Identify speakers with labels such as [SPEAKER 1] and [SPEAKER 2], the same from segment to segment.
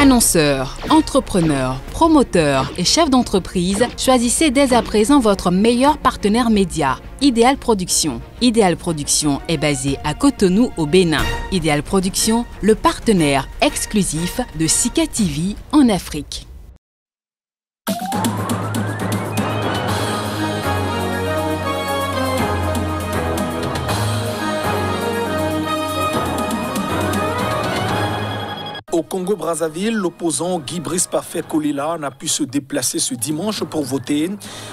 [SPEAKER 1] Annonceurs, entrepreneurs, promoteurs et chefs d'entreprise, choisissez dès à présent votre meilleur partenaire média, Idéal Production. Idéal Production est basé à Cotonou au Bénin. Idéal Production, le partenaire exclusif de Sika TV en Afrique.
[SPEAKER 2] Au Congo-Brazzaville, l'opposant Guy Brice Parfait Kolila n'a pu se déplacer ce dimanche pour voter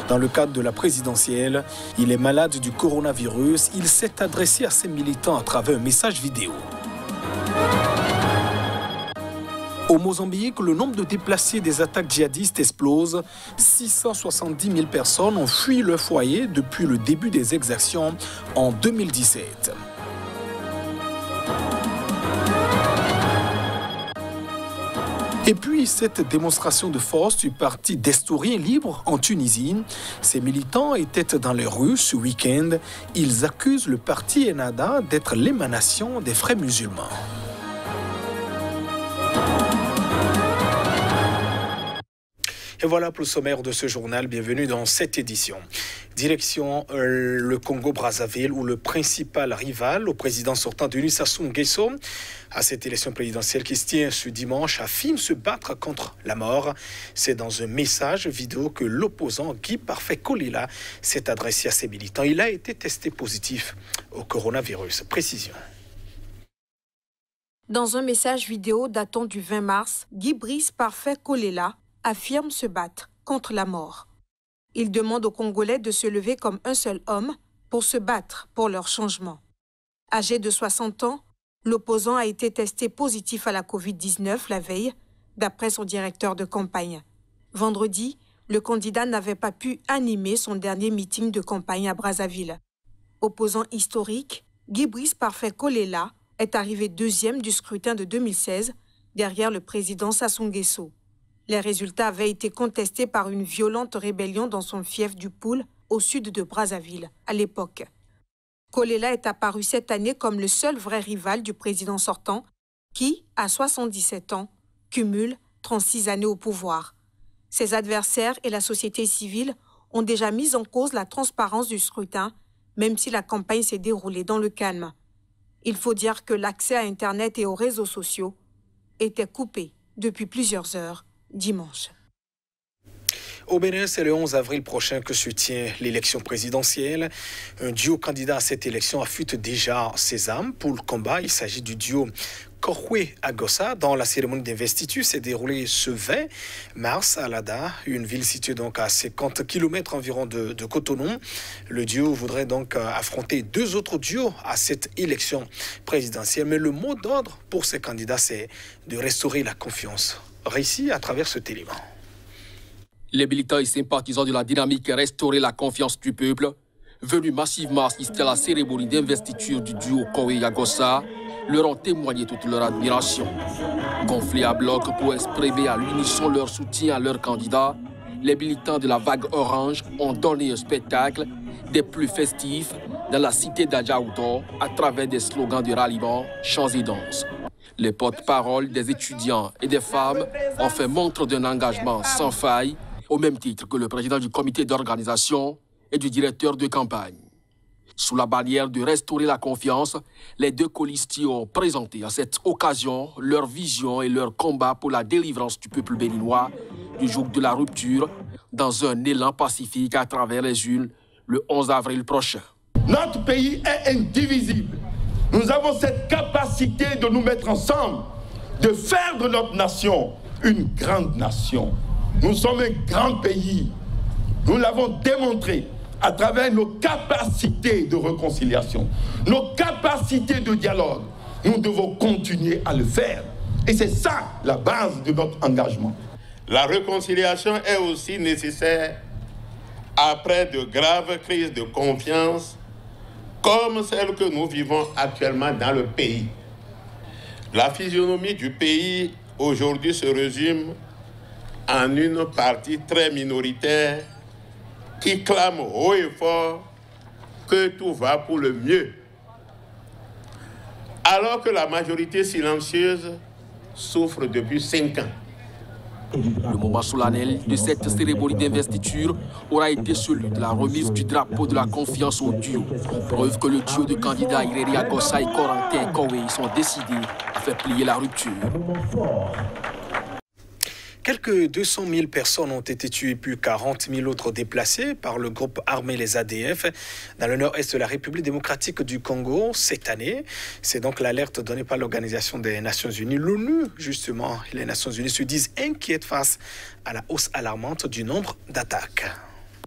[SPEAKER 2] dans le cadre de la présidentielle. Il est malade du coronavirus. Il s'est adressé à ses militants à travers un message vidéo. Au Mozambique, le nombre de déplacés des attaques djihadistes explose. 670 000 personnes ont fui leur foyer depuis le début des exactions en 2017. Et puis, cette démonstration de force du parti d'Estourien libre en Tunisie, ces militants étaient dans les rues ce week-end. Ils accusent le parti Enada d'être l'émanation des frères musulmans. Et voilà pour le sommaire de ce journal. Bienvenue dans cette édition. Direction euh, le Congo-Brazzaville, où le principal rival au président sortant de Sassou Nguesso, à cette élection présidentielle qui se tient ce dimanche, affirme se battre contre la mort. C'est dans un message vidéo que l'opposant Guy Parfait Kolila s'est adressé à ses militants. Il a été testé positif au coronavirus. Précision.
[SPEAKER 3] Dans un message vidéo datant du 20 mars, Guy Brice Parfait Kolela affirme se battre contre la mort. Il demande aux Congolais de se lever comme un seul homme pour se battre pour leur changement. Âgé de 60 ans, l'opposant a été testé positif à la COVID-19 la veille, d'après son directeur de campagne. Vendredi, le candidat n'avait pas pu animer son dernier meeting de campagne à Brazzaville. Opposant historique, Guy Brice Parfait Kolela est arrivé deuxième du scrutin de 2016 derrière le président Sassou Nguesso. Les résultats avaient été contestés par une violente rébellion dans son fief du Poul, au sud de Brazzaville, à l'époque. Kolela est apparu cette année comme le seul vrai rival du président sortant, qui, à 77 ans, cumule 36 années au pouvoir. Ses adversaires et la société civile ont déjà mis en cause la transparence du scrutin, même si la campagne s'est déroulée dans le calme. Il faut dire que l'accès à Internet et aux réseaux sociaux était coupé depuis plusieurs heures dimanche.
[SPEAKER 2] Au Bénin, c'est le 11 avril prochain que se tient l'élection présidentielle. Un duo candidat à cette élection affûte déjà ses âmes pour le combat. Il s'agit du duo Korwe Agossa, dont la cérémonie d'investiture s'est déroulée ce 20 mars à Lada, une ville située donc à 50 km environ de, de Cotonou. Le duo voudrait donc euh, affronter deux autres duos à cette élection présidentielle. Mais le mot d'ordre pour ces candidats, c'est de restaurer la confiance réussi à travers ce élément.
[SPEAKER 4] Les militants et sympathisants de la dynamique restaurer la confiance du peuple, venus massivement assister à la cérémonie d'investiture du duo Kowe Yagosa, leur ont témoigné toute leur admiration. Gonflés à bloc pour exprimer à l'unisson leur soutien à leur candidat, les militants de la vague orange ont donné un spectacle des plus festifs dans la cité d'Adjaouton à travers des slogans de ralliement, chants et danses. Les porte-paroles des étudiants et des femmes ont fait montre d'un engagement sans faille, au même titre que le président du comité d'organisation et du directeur de campagne. Sous la bannière de restaurer la confiance, les deux colistiers ont présenté à cette occasion leur vision et leur combat pour la délivrance du peuple béninois du jour de la rupture dans un élan pacifique à travers les unes le 11 avril prochain.
[SPEAKER 5] Notre pays est indivisible. Nous avons cette capacité de nous mettre ensemble, de faire de notre nation une grande nation. Nous sommes un grand pays. Nous l'avons démontré à travers nos capacités de réconciliation, nos capacités de dialogue. Nous devons continuer à le faire. Et c'est ça la base de notre engagement.
[SPEAKER 6] La réconciliation est aussi nécessaire après de graves crises de confiance comme celle que nous vivons actuellement dans le pays. La physionomie du pays aujourd'hui se résume en une partie très minoritaire qui clame haut et fort que tout va pour le mieux. Alors que la majorité silencieuse souffre depuis cinq ans.
[SPEAKER 4] Le moment solennel de cette cérémonie d'investiture aura été celui de la remise du drapeau de la confiance au duo. Preuve que le duo de candidats Ireria Gossa et Corentin Kowe sont décidés à faire plier la rupture.
[SPEAKER 2] Quelques 200 000 personnes ont été tuées, puis 40 000 autres déplacées par le groupe armé les ADF dans le nord-est de la République démocratique du Congo cette année. C'est donc l'alerte donnée par l'Organisation des Nations Unies. L'ONU, justement, les Nations Unies se disent inquiètes face à la hausse alarmante du nombre d'attaques.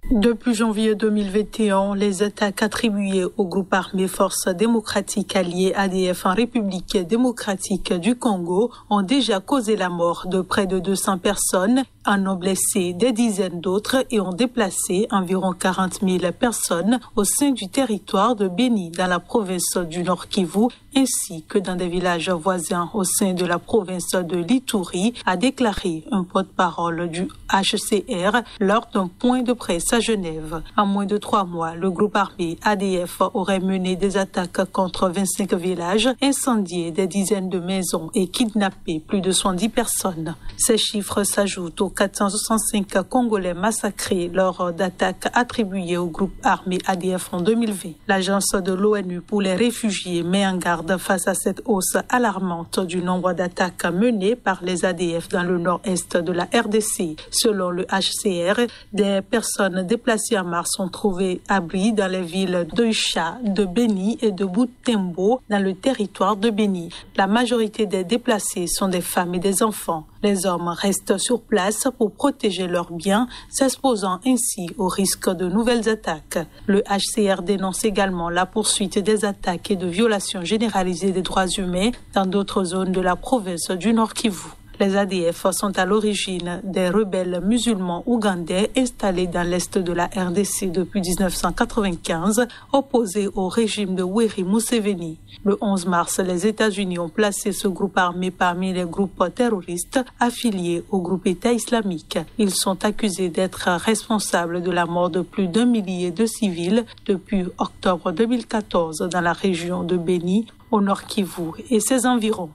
[SPEAKER 7] Depuis janvier 2021, les attaques attribuées au groupe armé Forces démocratiques alliées ADF en République démocratique du Congo ont déjà causé la mort de près de 200 personnes en ont blessé des dizaines d'autres et ont déplacé environ 40 000 personnes au sein du territoire de Beni dans la province du Nord Kivu ainsi que dans des villages voisins au sein de la province de Lituri, a déclaré un porte-parole du HCR lors d'un point de presse à Genève. En moins de trois mois, le groupe armé ADF aurait mené des attaques contre 25 villages, incendié des dizaines de maisons et kidnappé plus de 110 personnes. Ces chiffres s'ajoutent aux 465 Congolais massacrés lors d'attaques attribuées au groupe armé ADF en 2020. L'agence de l'ONU pour les réfugiés met en garde face à cette hausse alarmante du nombre d'attaques menées par les ADF dans le nord-est de la RDC. Selon le HCR, des personnes déplacées en mars sont trouvées abri dans les villes d'Oisha, de Beni et de Boutembo dans le territoire de Beni. La majorité des déplacés sont des femmes et des enfants. Les hommes restent sur place pour protéger leurs biens, s'exposant ainsi au risque de nouvelles attaques. Le HCR dénonce également la poursuite des attaques et de violations généralisées des droits humains dans d'autres zones de la province du Nord Kivu. Les ADF sont à l'origine des rebelles musulmans ougandais installés dans l'est de la RDC depuis 1995, opposés au régime de Weri Museveni. Le 11 mars, les États-Unis ont placé ce groupe armé parmi les groupes terroristes affiliés au groupe État islamique. Ils sont accusés d'être responsables de la mort de plus d'un millier de civils depuis octobre 2014 dans la région de Beni, au nord Kivu et ses environs.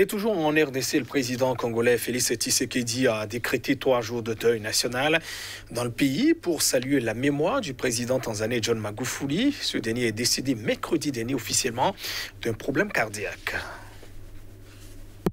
[SPEAKER 2] Et toujours en RDC, le président congolais Félix Tshisekedi a décrété trois jours de deuil national dans le pays pour saluer la mémoire du président tanzanien John Magufuli. Ce dernier est décédé mercredi dernier officiellement d'un problème cardiaque.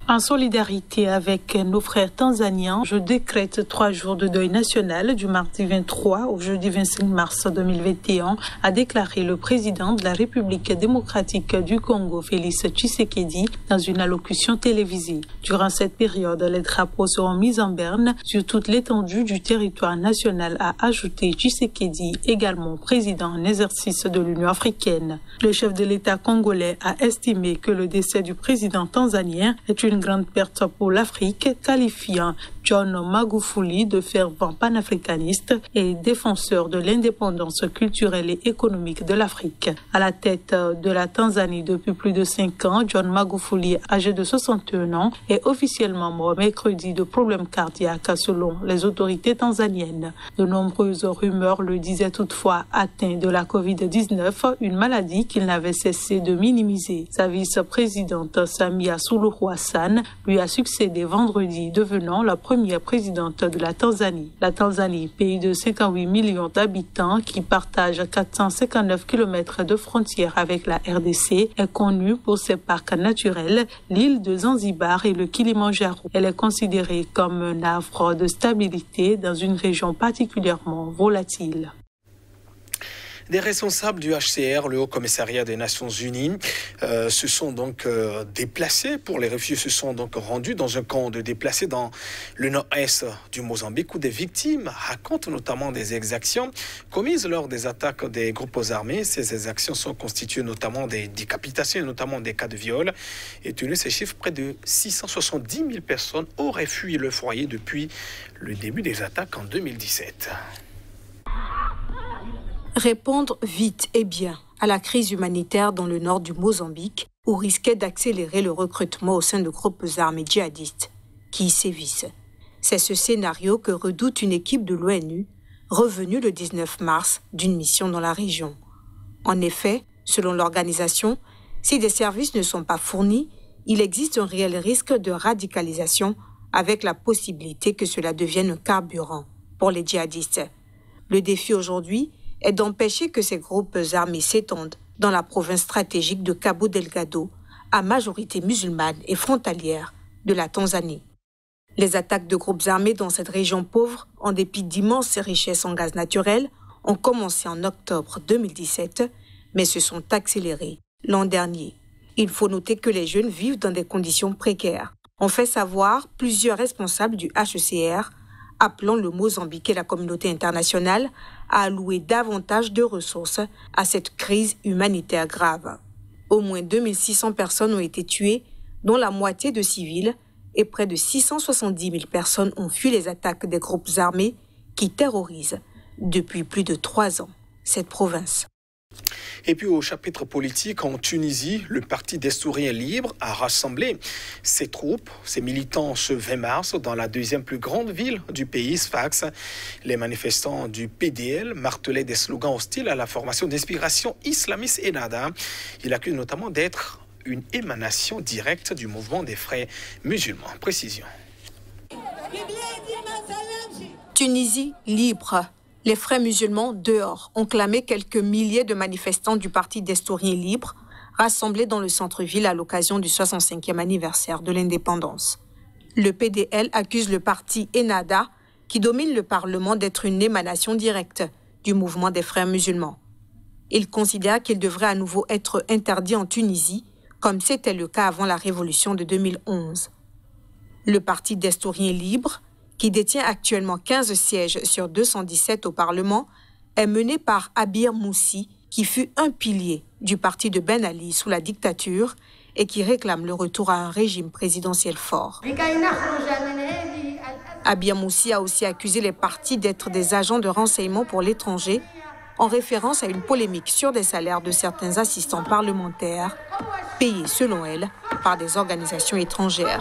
[SPEAKER 7] En solidarité avec nos frères tanzaniens, je décrète trois jours de deuil national du mardi 23 au jeudi 25 mars 2021, a déclaré le président de la République démocratique du Congo, Félix Tshisekedi, dans une allocution télévisée. Durant cette période, les drapeaux seront mis en berne sur toute l'étendue du territoire national, a ajouté Tshisekedi, également président en exercice de l'Union africaine. Le chef de l'État congolais a estimé que le décès du président tanzanien est une grande perte pour l'Afrique, qualifiant John Magufuli de fervent panafricaniste et défenseur de l'indépendance culturelle et économique de l'Afrique. À la tête de la Tanzanie depuis plus de cinq ans, John Magufuli, âgé de 61 ans, est officiellement mort mercredi de problèmes cardiaques selon les autorités tanzaniennes. De nombreuses rumeurs le disaient toutefois atteint de la COVID-19, une maladie qu'il n'avait cessé de minimiser. Sa vice-présidente Samia Suluhu Lui a succédé vendredi, devenant la première présidente de la Tanzanie. La Tanzanie, pays de 58 millions d'habitants qui partage 459 km de frontières avec la RDC, est connue pour ses parcs naturels, l'île de Zanzibar et le Kilimanjaro. Elle est considérée comme un havre de stabilité dans une région particulièrement volatile.
[SPEAKER 2] Des responsables du HCR, le Haut Commissariat des Nations Unies, euh, se sont donc euh, déplacés pour les réfugiés, se sont donc rendus dans un camp de déplacés dans le nord-est du Mozambique où des victimes racontent notamment des exactions commises lors des attaques des groupes armés. Ces exactions sont constituées notamment des décapitations et notamment des cas de viol. Et tenu ces chiffres, près de 670 000 personnes auraient fui le foyer depuis le début des attaques en 2017
[SPEAKER 7] répondre vite et bien à la crise humanitaire dans le nord du Mozambique ou risquait d'accélérer le recrutement au sein de groupes armés djihadistes qui y sévissent. C'est ce scénario que redoute une équipe de l'ONU revenue le 19 mars d'une mission dans la région. En effet, selon l'organisation, si des services ne sont pas fournis,
[SPEAKER 3] il existe un réel risque de radicalisation avec la possibilité que cela devienne un carburant pour les djihadistes. Le défi aujourd'hui est d'empêcher que ces groupes armés s'étendent dans la province stratégique de Cabo Delgado, à majorité musulmane et frontalière de la Tanzanie. Les attaques de groupes armés dans cette région pauvre, en dépit d'immenses richesses en gaz naturel, ont commencé en octobre 2017, mais se sont accélérées l'an dernier. Il faut noter que les jeunes vivent dans des conditions précaires. On fait savoir plusieurs responsables du HECR, appelant le Mozambique et la communauté internationale à allouer davantage de ressources à cette crise humanitaire grave. Au moins 2600 personnes ont été tuées, dont la moitié de civils, et près de 670 000 personnes ont fui les attaques des groupes armés qui terrorisent depuis plus de trois ans cette province.
[SPEAKER 2] Et puis au chapitre politique, en Tunisie, le Parti d'Estourien Libre a rassemblé ses troupes, ses militants ce 20 mars dans la deuxième plus grande ville du pays, Sfax. Les manifestants du PDL martelaient des slogans hostiles à la formation d'inspiration islamiste Enada. Il accuse notamment d'être une émanation directe du mouvement des frères musulmans. Précision.
[SPEAKER 3] Tunisie libre. Les frères musulmans dehors ont clamé quelques milliers de manifestants du parti d'Estorien libre rassemblés dans le centre-ville à l'occasion du 65e anniversaire de l'indépendance. Le PDL accuse le parti Enada, qui domine le Parlement, d'être une émanation directe du mouvement des frères musulmans. Il considère qu'il devrait à nouveau être interdit en Tunisie, comme c'était le cas avant la révolution de 2011. Le parti d'Estorien libre qui détient actuellement 15 sièges sur 217 au Parlement, est mené par Abir Moussi, qui fut un pilier du parti de Ben Ali sous la dictature et qui réclame le retour à un régime présidentiel fort. Abir Moussi a aussi accusé les partis d'être des agents de renseignement pour l'étranger en référence à une polémique sur des salaires de certains assistants parlementaires payés, selon elle, par des organisations étrangères.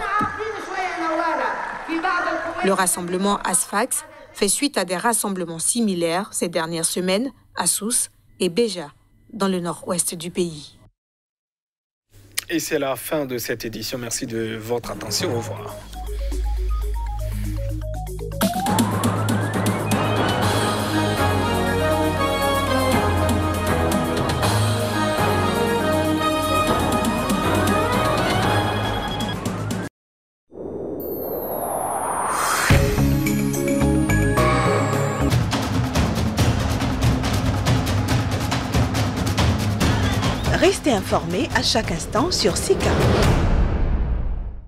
[SPEAKER 3] Le rassemblement ASFAX fait suite à des rassemblements similaires ces dernières semaines à Sousse et Béja, dans le nord-ouest du pays.
[SPEAKER 2] Et c'est la fin de cette édition. Merci de votre attention. Au revoir.
[SPEAKER 8] Restez informés à chaque instant sur SICA.